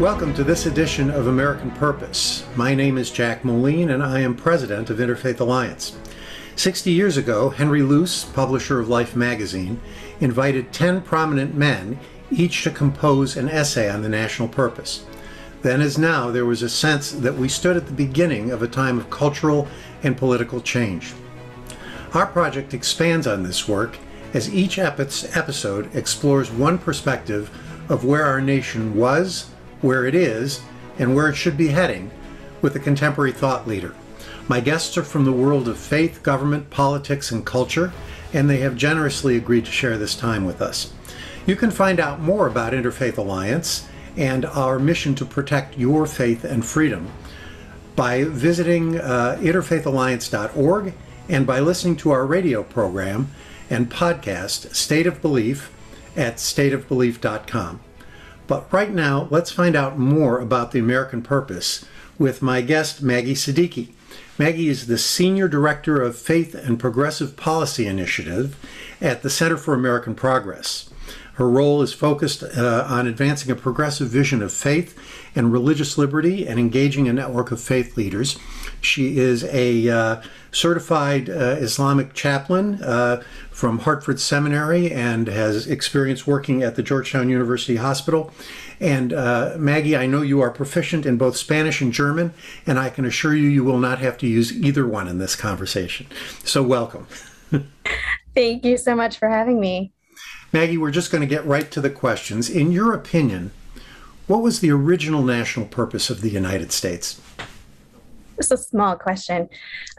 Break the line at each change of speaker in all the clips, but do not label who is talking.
Welcome to this edition of American Purpose. My name is Jack Moline and I am president of Interfaith Alliance. 60 years ago, Henry Luce, publisher of Life magazine, invited 10 prominent men, each to compose an essay on the national purpose. Then, as now, there was a sense that we stood at the beginning of a time of cultural and political change. Our project expands on this work as each episode explores one perspective of where our nation was, where it is, and where it should be heading with a contemporary thought leader. My guests are from the world of faith, government, politics, and culture, and they have generously agreed to share this time with us. You can find out more about Interfaith Alliance and our mission to protect your faith and freedom by visiting uh, interfaithalliance.org and by listening to our radio program and podcast, State of Belief, at stateofbelief.com. But right now, let's find out more about the American Purpose with my guest, Maggie Siddiqi. Maggie is the Senior Director of Faith and Progressive Policy Initiative at the Center for American Progress. Her role is focused uh, on advancing a progressive vision of faith and religious liberty and engaging a network of faith leaders. She is a uh, certified uh, Islamic chaplain uh, from Hartford Seminary and has experience working at the Georgetown University Hospital. And uh, Maggie, I know you are proficient in both Spanish and German, and I can assure you you will not have to use either one in this conversation. So, welcome.
Thank you so much for having me.
Maggie, we're just going to get right to the questions. In your opinion, what was the original national purpose of the United States?
It's a small question.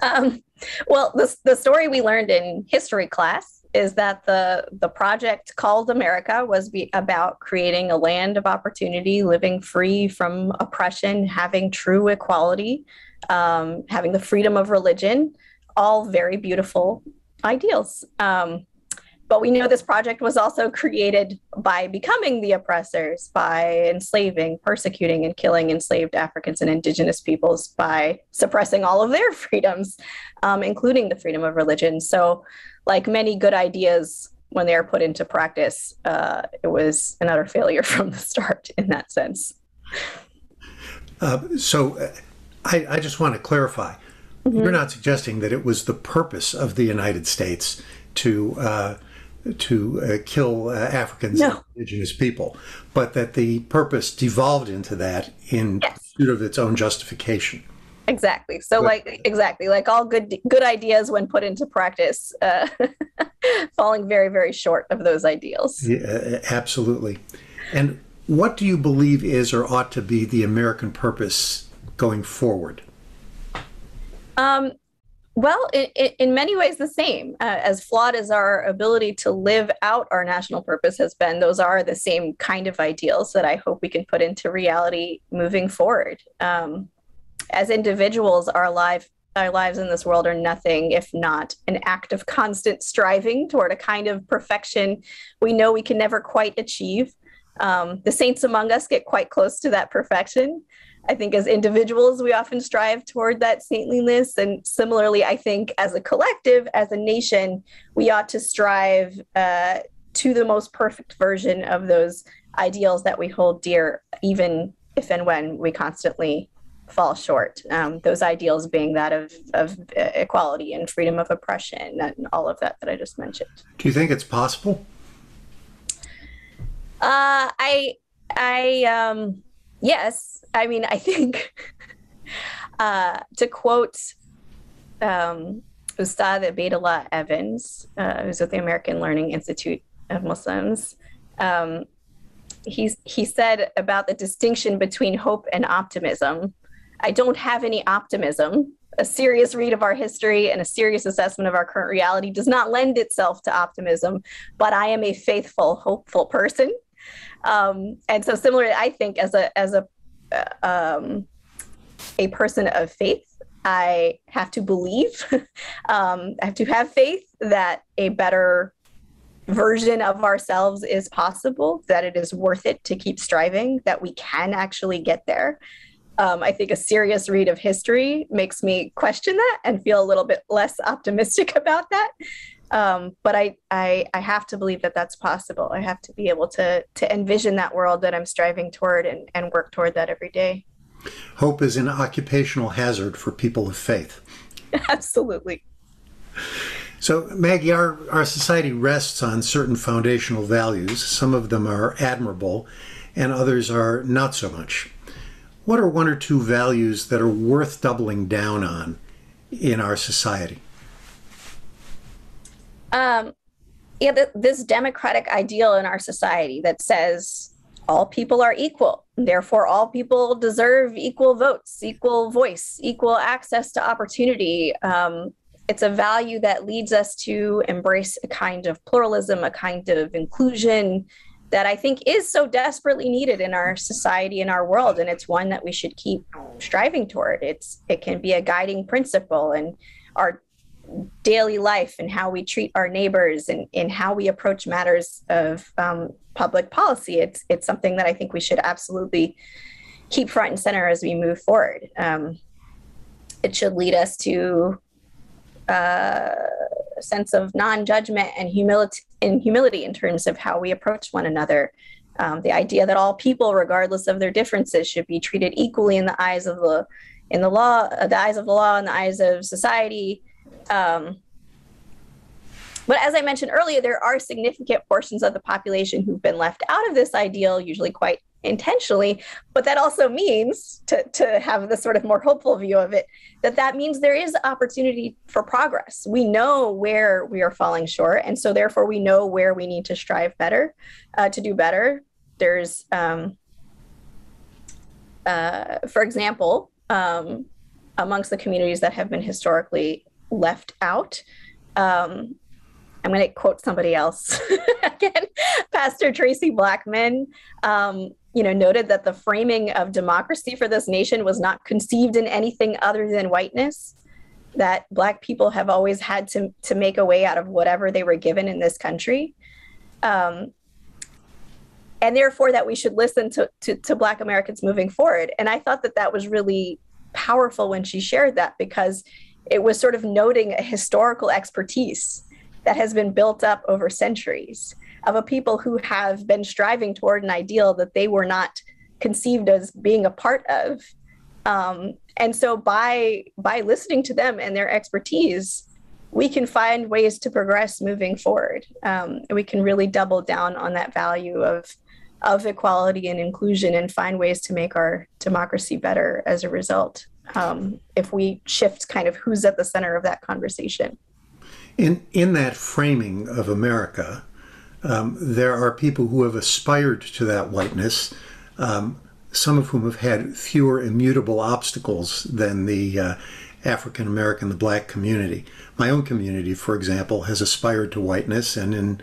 Um, well, the, the story we learned in history class is that the the project called America was be, about creating a land of opportunity, living free from oppression, having true equality, um, having the freedom of religion, all very beautiful ideals. Um, but we know this project was also created by becoming the oppressors, by enslaving, persecuting, and killing enslaved Africans and indigenous peoples by suppressing all of their freedoms, um, including the freedom of religion. So, like many good ideas, when they are put into practice, uh, it was an utter failure from the start in that sense.
Uh, so, uh, I, I, just want to clarify. Mm-hmm. You're not suggesting that it was the purpose of the United States to uh, to uh, kill uh, Africans no. and indigenous people, but that the purpose devolved into that in yes. pursuit of its own justification.
Exactly. So, but, like exactly like all good good ideas when put into practice, uh, falling very very short of those ideals.
Yeah, absolutely. And what do you believe is or ought to be the American purpose going forward?
Um, well, in, in many ways, the same. Uh, as flawed as our ability to live out our national purpose has been, those are the same kind of ideals that I hope we can put into reality moving forward. Um, as individuals, our life, our lives in this world are nothing if not an act of constant striving toward a kind of perfection we know we can never quite achieve. Um, the saints among us get quite close to that perfection. I think as individuals, we often strive toward that saintliness. And similarly, I think as a collective, as a nation, we ought to strive uh, to the most perfect version of those ideals that we hold dear, even if and when we constantly fall short. Um, those ideals being that of, of equality and freedom of oppression and all of that that I just mentioned.
Do you think it's possible?
Uh, I, I, um, yes, I mean, I think uh, to quote um, Ustad Evans, uh, who's with the American Learning Institute of Muslims, um, he's, he said about the distinction between hope and optimism. I don't have any optimism. A serious read of our history and a serious assessment of our current reality does not lend itself to optimism, but I am a faithful, hopeful person. Um, and so, similarly, I think as a as a um, a person of faith. I have to believe, um, I have to have faith that a better version of ourselves is possible, that it is worth it to keep striving, that we can actually get there. Um, I think a serious read of history makes me question that and feel a little bit less optimistic about that. Um, but I, I, I have to believe that that's possible. I have to be able to, to envision that world that I'm striving toward and, and work toward that every day.
Hope is an occupational hazard for people of faith.
Absolutely.
So, Maggie, our, our society rests on certain foundational values. Some of them are admirable, and others are not so much. What are one or two values that are worth doubling down on in our society?
Um, yeah, this democratic ideal in our society that says all people are equal. Therefore, all people deserve equal votes, equal voice, equal access to opportunity. Um, it's a value that leads us to embrace a kind of pluralism, a kind of inclusion that I think is so desperately needed in our society in our world. And it's one that we should keep striving toward. It's it can be a guiding principle and our daily life and how we treat our neighbors and in how we approach matters of um, public policy. It's it's something that I think we should absolutely keep front and center as we move forward. Um, it should lead us to uh, a sense of non-judgment and humility in humility in terms of how we approach one another. Um, the idea that all people, regardless of their differences, should be treated equally in the eyes of the in the law, the eyes of the law, in the eyes of society. Um, but as I mentioned earlier, there are significant portions of the population who've been left out of this ideal, usually quite intentionally. But that also means, to, to have the sort of more hopeful view of it, that that means there is opportunity for progress. We know where we are falling short. And so, therefore, we know where we need to strive better, uh, to do better. There's, um, uh, for example, um, amongst the communities that have been historically left out, um, I'm going to quote somebody else again, Pastor Traci Blackmon, Um, you know, noted that the framing of democracy for this nation was not conceived in anything other than whiteness. That Black people have always had to to make a way out of whatever they were given in this country, um, and therefore that we should listen to, to to Black Americans moving forward. And I thought that that was really powerful when she shared that because it was sort of noting a historical expertise that has been built up over centuries of a people who have been striving toward an ideal that they were not conceived as being a part of. Um, and so by by listening to them and their expertise, we can find ways to progress moving forward. Um, we can really double down on that value of of equality and inclusion and find ways to make our democracy better as a result. Um, if we shift kind of who's at the center of that conversation.
In in that framing of America, um, there are people who have aspired to that whiteness, um, some of whom have had fewer immutable obstacles than the uh, African American, the black community. My own community, for example, has aspired to whiteness, and in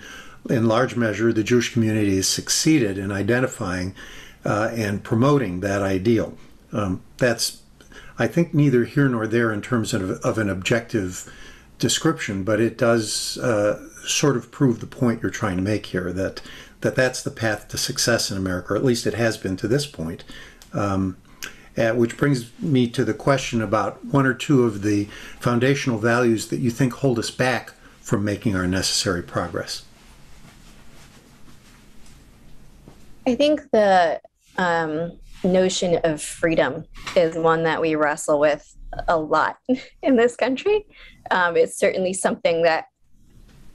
in large measure, the Jewish community has succeeded in identifying uh, and promoting that ideal. Um, that's, I think, neither here nor there in terms of, of an objective description, but it does uh, sort of prove the point you're trying to make here that that that's the path to success in America, or at least it has been to this point. Um, uh, which brings me to the question about one or two of the foundational values that you think hold us back from making our necessary progress.
I think the um, notion of freedom is one that we wrestle with a lot in this country. Um, it's certainly something that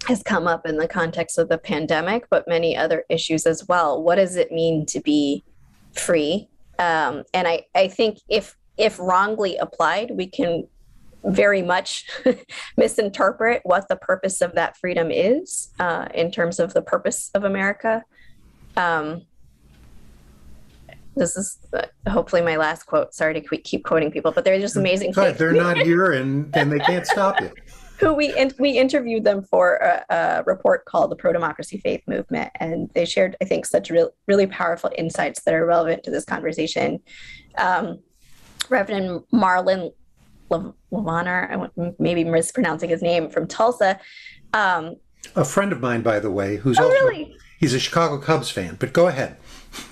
has come up in the context of the pandemic, but many other issues as well. What does it mean to be free? Um, and I, I think if if wrongly applied, we can very much misinterpret what the purpose of that freedom is uh, in terms of the purpose of America. Um, this is uh, hopefully my last quote. Sorry to keep quoting people, but they're just amazing.
They're not here, and and they can't stop you.
Who we in, we interviewed them for a, a report called the Pro Democracy Faith Movement, and they shared, I think, such real, really powerful insights that are relevant to this conversation. Um, Reverend Marlin Lavanhar, I maybe mispronouncing his name, from Tulsa. Um,
a friend of mine, by the way, who's
oh,
also
really?
he's a Chicago Cubs fan. But go ahead.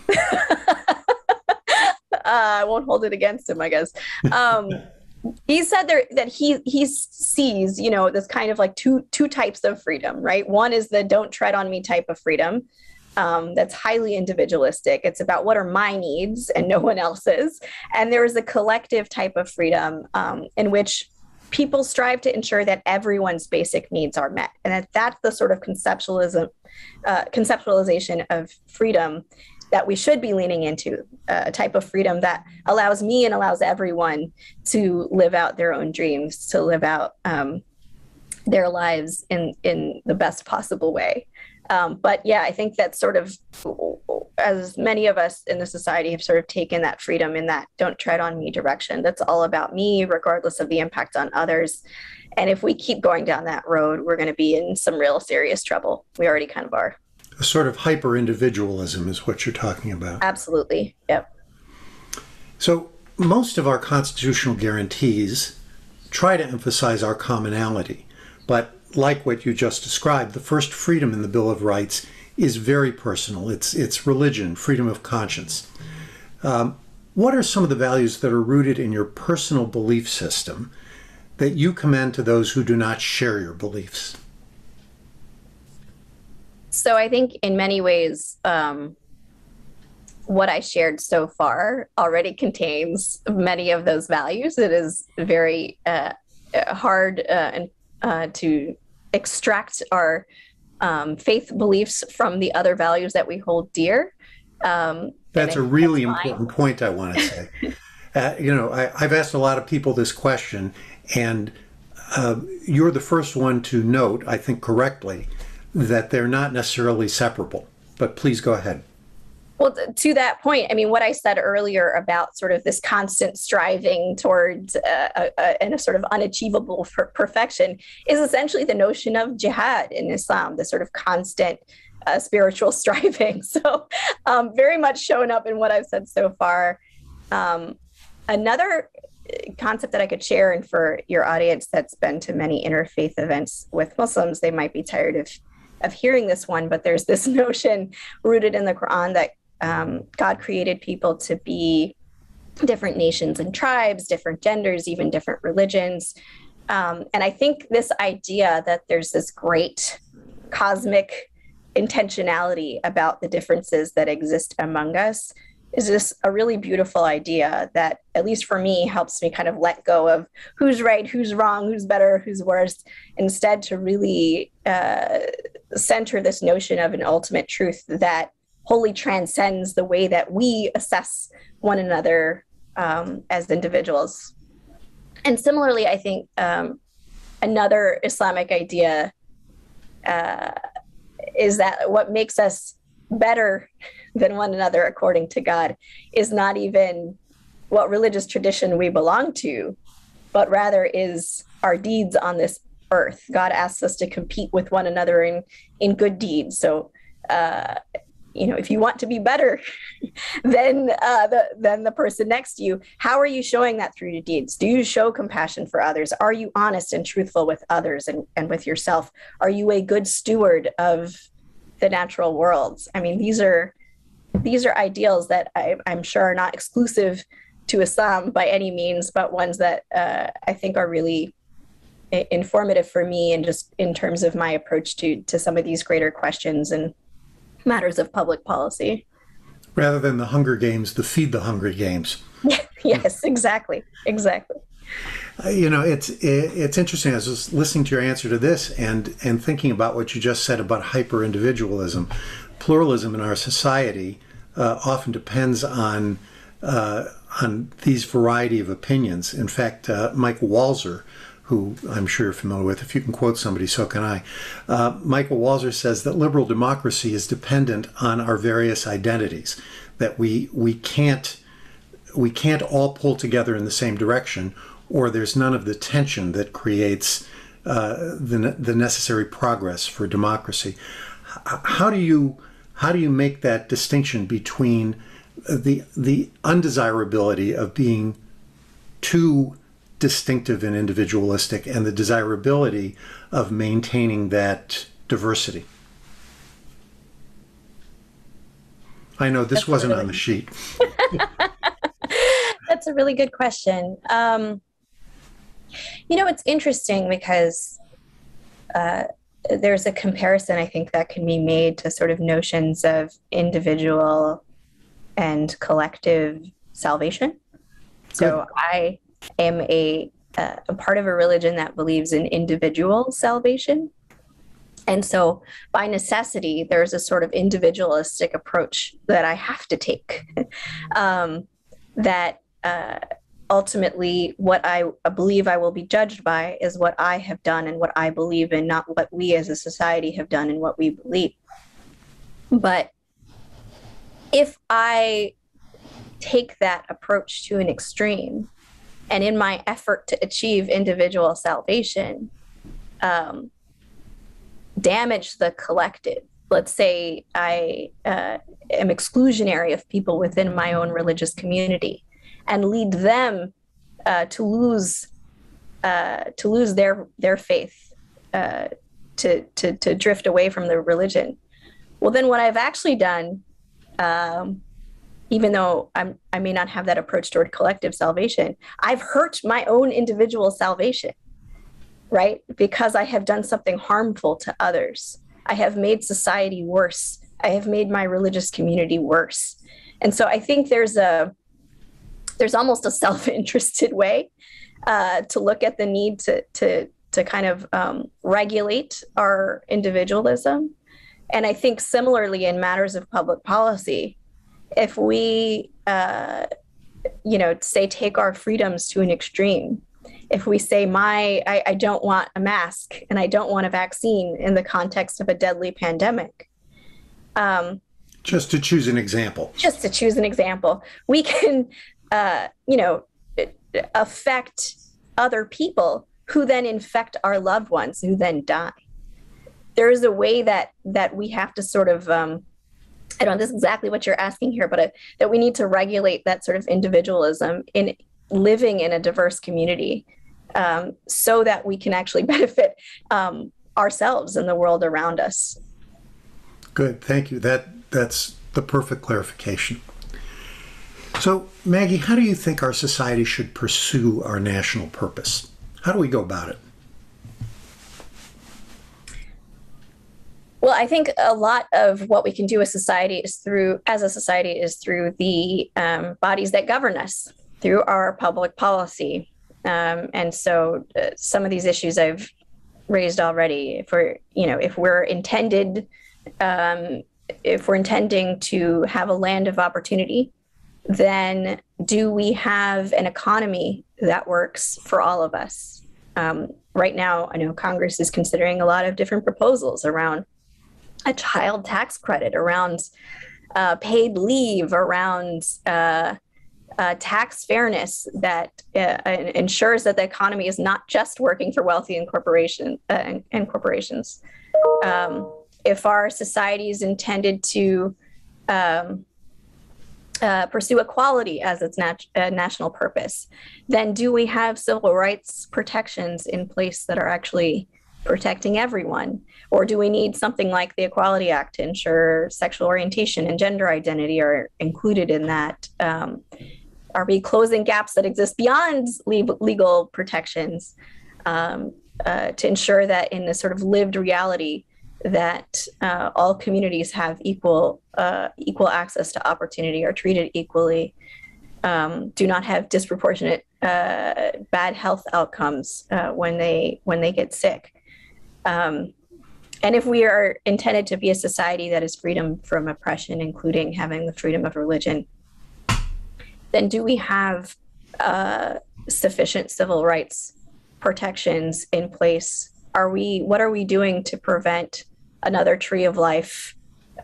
uh, I won't hold it against him, I guess. Um, he said there that he he sees you know this kind of like two two types of freedom right? One is the don't tread on me type of freedom um, that's highly individualistic. It's about what are my needs and no one else's. And there is a collective type of freedom um, in which people strive to ensure that everyone's basic needs are met. And that that's the sort of conceptualism uh, conceptualization of freedom that we should be leaning into a type of freedom that allows me and allows everyone to live out their own dreams, to live out um, their lives in in the best possible way. Um, but yeah, I think that sort of, as many of us in the society have sort of taken that freedom in that don't tread on me direction. That's all about me, regardless of the impact on others. And if we keep going down that road, we're going to be in some real serious trouble. We already kind of are.
A sort of hyper individualism is what you're talking about.
Absolutely. Yep.
So, most of our constitutional guarantees try to emphasize our commonality. But, like what you just described, the first freedom in the Bill of Rights is very personal. It's, it's religion, freedom of conscience. Um, what are some of the values that are rooted in your personal belief system that you commend to those who do not share your beliefs?
So I think in many ways, um, what I shared so far already contains many of those values. It is very uh, hard uh, uh, to extract our um, faith beliefs from the other values that we hold dear.
Um, that's a really that's important point I want to say. Uh, you know, I, have asked a lot of people this question, and uh, you're the first one to note, I think correctly, that they're not necessarily separable. But please go ahead.
Well, to that point, I mean, what I said earlier about sort of this constant striving towards uh, a, a, and a sort of unachievable per- perfection is essentially the notion of jihad in Islam, the sort of constant uh, spiritual striving. So, um, very much shown up in what I've said so far. Um, another concept that I could share, and for your audience that's been to many interfaith events with Muslims, they might be tired of of hearing this one, but there's this notion rooted in the Quran that um, God created people to be different nations and tribes, different genders, even different religions. Um, and I think this idea that there's this great cosmic intentionality about the differences that exist among us is just a really beautiful idea that at least for me helps me kind of let go of who's right who's wrong who's better who's worse instead to really uh, center this notion of an ultimate truth that wholly transcends the way that we assess one another um, as individuals. And similarly i think um, another islamic idea uh, is that what makes us better than one another according to God is not even what religious tradition we belong to, but rather is our deeds on this earth. God asks us to compete with one another in in good deeds. So, uh, you know, if you want to be better than uh, the than the person next to you, how are you showing that through your deeds? Do you show compassion for others? Are you honest and truthful with others and, and with yourself? Are you a good steward of the natural worlds? I mean, these are these are ideals that I, am sure are not exclusive to Islam by any means, but ones that uh, I think are really informative for me and just in terms of my approach to to some of these greater questions and matters of public policy.
Rather than the Hunger Games, the Feed the Hungry Games.
yes, exactly, exactly.
Uh, you know, it's it's interesting. I was listening to your answer to this and and thinking about what you just said about hyper individualism pluralism in our society uh, often depends on uh, on these variety of opinions. In fact, uh, Michael Walzer, who I'm sure you're familiar with, if you can quote somebody, so can I. Uh, Michael Walzer says that liberal democracy is dependent on our various identities. That we we can't we can't all pull together in the same direction, or there's none of the tension that creates uh, the the necessary progress for democracy. How do you how do you make that distinction between the the undesirability of being too distinctive and individualistic and the desirability of maintaining that diversity? I know this That's wasn't really... on the sheet.
That's a really good question. Um, You know, it's interesting because uh, there's a comparison I think that can be made to sort of notions of individual and collective salvation. So I am a, uh, a part of a religion that believes in individual salvation. And so, by necessity, there's a sort of individualistic approach that I have to take. um, that uh, ultimately, what I believe I will be judged by is what I have done and what I believe in, not what we as a society have done and what we believe. But if I take that approach to an extreme, and in my effort to achieve individual salvation, um, damage the collective. Let's say I uh, am exclusionary of people within my own religious community and lead them uh, to lose uh, to lose their their faith, uh, to, to to drift away from the religion. Well, then what I've actually done, um, even though I'm I may not have that approach toward collective salvation, I've hurt my own individual salvation right? Because I have done something harmful to others. I have made society worse. I have made my religious community worse. And so I think there's a there's almost a self-interested way uh, to look at the need to to to kind of um, regulate our individualism. And I think similarly in matters of public policy, if we uh, you know say take our freedoms to an extreme if we say my I, I, don't want a mask and i don't want a vaccine in the context of a deadly pandemic
um, just to choose an example.
Just to choose an example. We can uh, you know affect other people who then infect our loved ones who then die. There is a way that that we have to sort of um, I don't know this is exactly what you're asking here, but uh, that we need to regulate that sort of individualism in living in a diverse community um, so that we can actually benefit um, ourselves and the world around us.
Good, thank you. That that's the perfect clarification. So, Maggie, how do you think our society should pursue our national purpose? How do we go about it?
Well, I think a lot of what we can do as society is through, as a society, is through the um, bodies that govern us through our public policy. Um, and so uh, some of these issues I've raised already, if we're, you know, if we're intended, um, if we're intending to have a land of opportunity, then do we have an economy that works for all of us? Um, right now, I know Congress is considering a lot of different proposals around a child tax credit, around uh, paid leave, around uh, uh, tax fairness that uh, ensures that the economy is not just working for wealthy and corporation uh, and, and, corporations. Um, if our society is intended to um, uh, pursue equality as its nat- uh, national purpose, then do we have civil rights protections in place that are actually protecting everyone? Or do we need something like the Equality Act to ensure sexual orientation and gender identity are included in that? Um, are we closing gaps that exist beyond legal protections um, uh, to ensure that in this sort of lived reality that uh, all communities have equal uh, equal access to opportunity, are treated equally, um, do not have disproportionate uh, bad health outcomes uh, when they when they get sick. Um, and if we are intended to be a society that is freedom from oppression, including having the freedom of religion, then do we have uh, sufficient civil rights protections in place? Are we? What are we doing to prevent another Tree of Life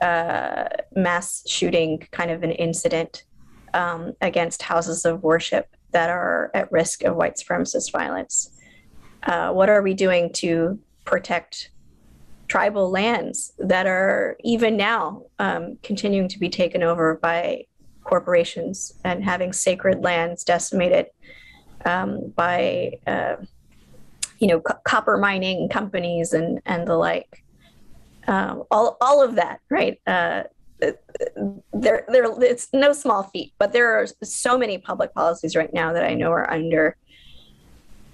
uh, mass shooting kind of an incident um, against houses of worship that are at risk of white supremacist violence? Uh, what are we doing to protect tribal lands that are even now um, continuing to be taken over by corporations and having sacred lands decimated um, by uh, you know copper mining companies and and the like. Um, all all of that, right? Uh, there there it's no small feat, but there are so many public policies right now that I know are under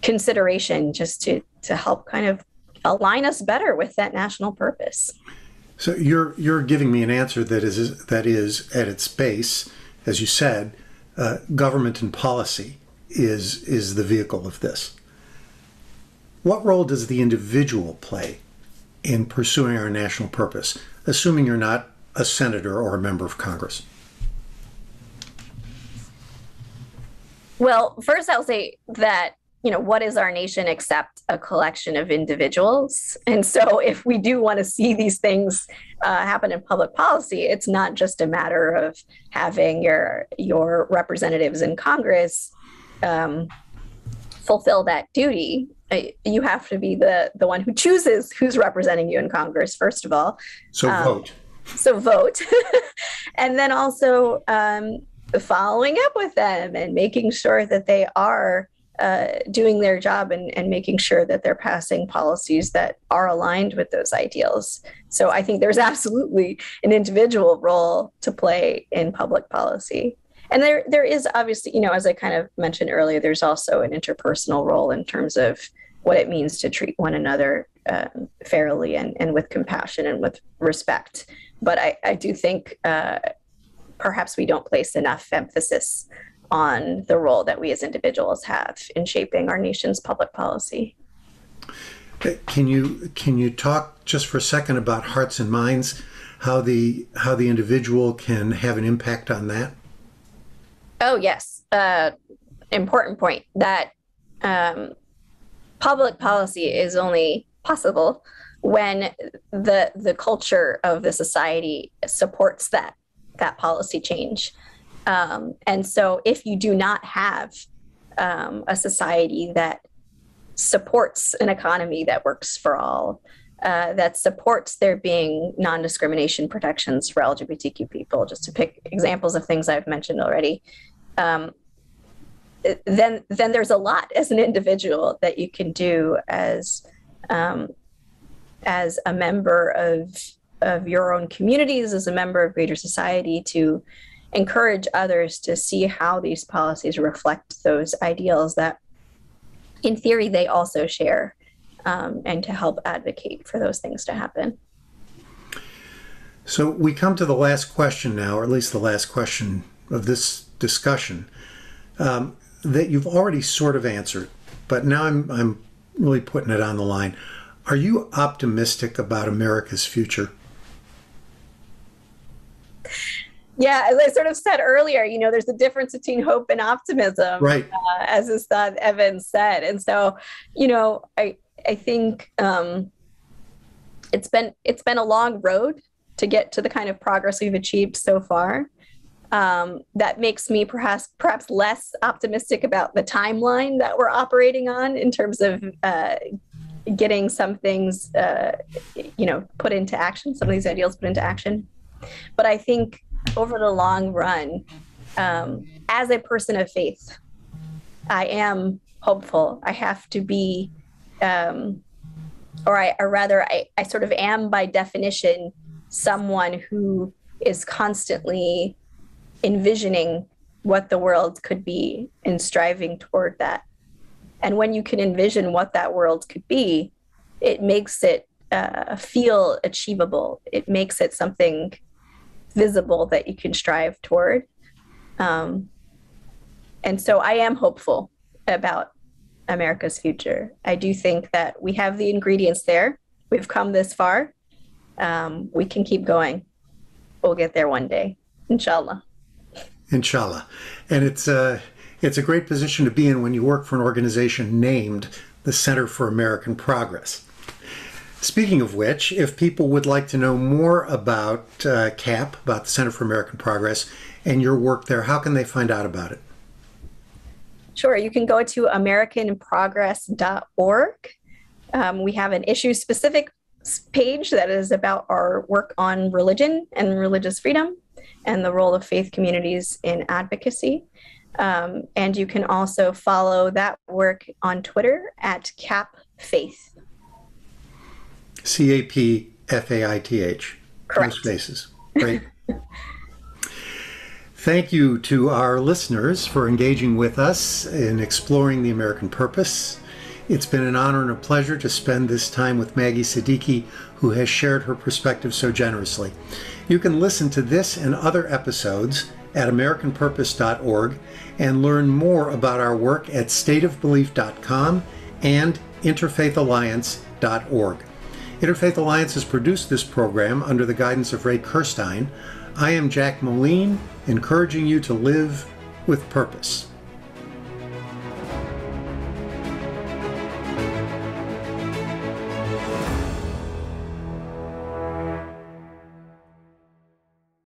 consideration just to to help kind of align us better with that national purpose.
So you're you're giving me an answer that is that is at its base, as you said, uh, government and policy is is the vehicle of this. What role does the individual play in pursuing our national purpose, assuming you're not a senator or a member of Congress?
Well, first I'll say that you know what is our nation except a collection of individuals? And so if we do want to see these things uh, happen in public policy it's not just a matter of having your your representatives in congress um, fulfill that duty. You have to be the the one who chooses who's representing you in congress first of all.
So um, vote.
so vote. And then also um, following up with them and making sure that they are uh, doing their job and, and making sure that they're passing policies that are aligned with those ideals. So I think there's absolutely an individual role to play in public policy. And there, there is obviously, you know, as I kind of mentioned earlier, there's also an interpersonal role in terms of what it means to treat one another um, fairly and, and with compassion and with respect. But I, I do think uh, perhaps we don't place enough emphasis on the role that we as individuals have in shaping our nation's public policy.
Can you can you talk just for a second about hearts and minds, how the how the individual can have an impact on that?
Oh yes, uh, important point. That um, public policy is only possible when the the culture of the society supports that that policy change. Um, and so, if you do not have um, a society that supports an economy that works for all, uh, that supports there being non discrimination protections for LGBTQ people, just to pick examples of things I've mentioned already, um, then, then there's a lot as an individual that you can do as, um, as a member of, of your own communities, as a member of greater society to encourage others to see how these policies reflect those ideals that, in theory, they also share, um, and to help advocate for those things to happen.
So we come to the last question now, or at least the last question of this discussion, um, that you've already sort of answered, but now I'm, I'm really putting it on the line. Are you optimistic about America's future?
Yeah, as I sort of said earlier, you know, there's a difference between hope and optimism,
right?
Uh, as Ustad Evans said, and so, you know, I I think um, it's been it's been a long road to get to the kind of progress we've achieved so far. Um, that makes me perhaps perhaps less optimistic about the timeline that we're operating on in terms of uh, getting some things, uh, you know, put into action, some of these ideals put into action. But I think over the long run, um, as a person of faith, I am hopeful. I have to be, um, or I, or rather, I, I sort of am by definition someone who is constantly envisioning what the world could be and striving toward that. And when you can envision what that world could be, it makes it uh, feel achievable. It makes it something visible that you can strive toward. Um, and so I am hopeful about America's future. I do think that we have the ingredients there. We've come this far. Um, we can keep going. We'll get there one day, inshallah.
Inshallah, and it's a it's a great position to be in when you work for an organization named the Center for American Progress. Speaking of which, if people would like to know more about uh, CAP, about the Center for American Progress, and your work there, how can they find out about it?
Sure, you can go to AmericanProgress.org. Um, we have an issue specific page that is about our work on religion and religious freedom and the role of faith communities in advocacy. Um, and you can also follow that work on Twitter at CAP Faith.
C A P F A I T H.
Correct.
No spaces. Great. Thank you to our listeners for engaging with us in exploring the American purpose. It's been an honor and a pleasure to spend this time with Maggie Siddiqi, who has shared her perspective so generously. You can listen to this and other episodes at AmericanPurpose.org and learn more about our work at stateofbelief.com and interfaithalliance.org. Interfaith Alliance has produced this program under the guidance of Ray Kirstein. I am Jack Moline, encouraging you to live with purpose.